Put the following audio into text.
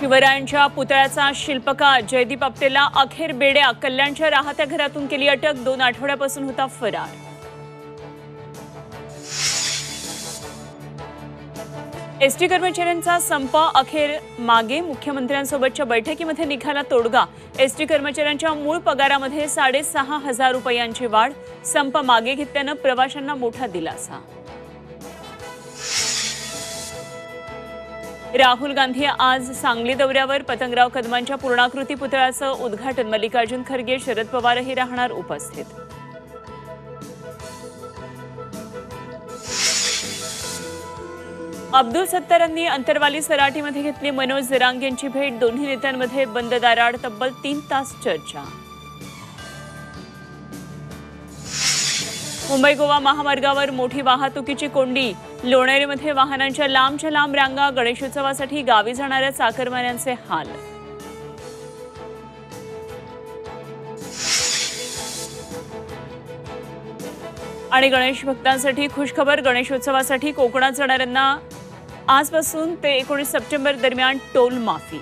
शिवरायांच्या पुतळ्याचा शिल्पकार जयदीप आपटेला अखेर बेड्या कल्याणच्या राहत्या घरातून केली अटक. दोन आठवड्यापासून होता फरार. एसटी कर्मचाऱ्यांचा संप अखेर मागे. मुख्यमंत्र्यांसोबतच्या बैठकीमध्ये निघाला तोडगा. एसटी कर्मचाऱ्यांच्या मूळ पगारामध्ये साडेसहा हजार रुपयांची वाढ. संप मागे घेतल्यानं प्रवाशांना मोठा दिलासा. राहुल गांधी आज सांगली दौऱ्यावर पतंगराव कदमांच्या पूर्णाकृती पुतळ्याचं उद्घाटन. मल्लिकार्जुन खरगे शरद पवारही राहणार उपस्थित. अब्दुल सत्तारांनी अंतरवाली सराटीमध्ये घेतली मनोज जरांग यांची भेट. दोन्ही नेत्यांमध्ये बंद दाराड तब्बल तीन तास चर्चा. मुंबई गोवा महामार्गावर मोठी वाहतुकीची कोंडी. लोणेरीमध्ये वाहनांच्या लांबच्या लांब रांगा गणेशोत्सवासाठी गावी जाणाऱ्या चाकरमान्यांचे हाल. आणि गणेश भक्तांसाठी खुशखबर गणेशोत्सवासाठी कोकणात जाणाऱ्यांना आजपासून ते एकोणीस सप्टेंबर दरम्यान टोल माफी.